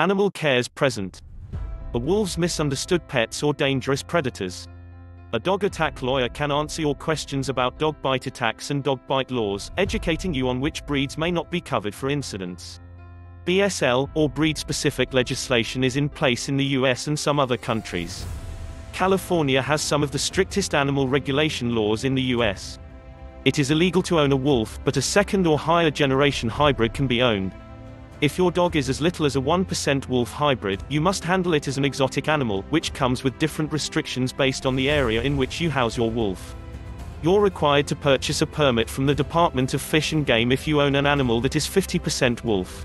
Animal cares present. Are wolves misunderstood pets or dangerous predators? A dog attack lawyer can answer your questions about dog bite attacks and dog bite laws, educating you on which breeds may not be covered for incidents. BSL, or breed-specific legislation is in place in the US and some other countries. California has some of the strictest animal regulation laws in the US. It is illegal to own a wolf, but a second or higher generation hybrid can be owned. If your dog is as little as a 1% wolf hybrid, you must handle it as an exotic animal, which comes with different restrictions based on the area in which you house your wolf. You're required to purchase a permit from the Department of Fish and Game if you own an animal that is 50% wolf.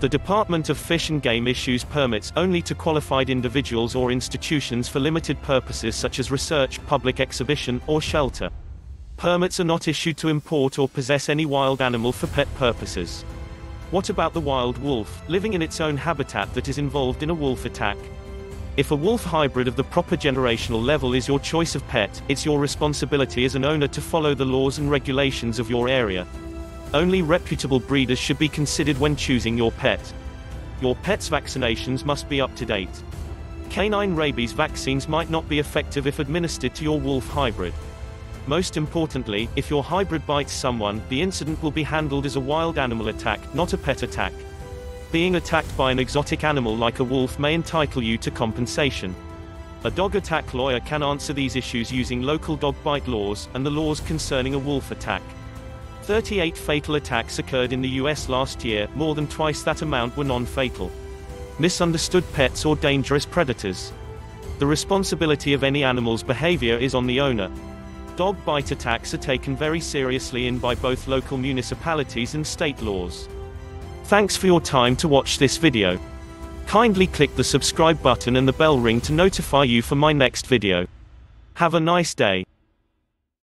The Department of Fish and Game issues permits only to qualified individuals or institutions for limited purposes such as research, public exhibition, or shelter. Permits are not issued to import or possess any wild animal for pet purposes. What about the wild wolf, living in its own habitat that is involved in a wolf attack? If a wolf hybrid of the proper generational level is your choice of pet, it's your responsibility as an owner to follow the laws and regulations of your area. Only reputable breeders should be considered when choosing your pet. Your pet's vaccinations must be up to date. Canine rabies vaccines might not be effective if administered to your wolf hybrid. Most importantly, if your hybrid bites someone, the incident will be handled as a wild animal attack, not a pet attack. Being attacked by an exotic animal like a wolf may entitle you to compensation. A dog attack lawyer can answer these issues using local dog bite laws, and the laws concerning a wolf attack. 38 fatal attacks occurred in the US last year, more than twice that amount were non-fatal. Misunderstood pets or dangerous predators. The responsibility of any animal's behavior is on the owner. Dog bite attacks are taken very seriously in by both local municipalities and state laws. Thanks for your time to watch this video. Kindly click the subscribe button and the bell ring to notify you for my next video. Have a nice day.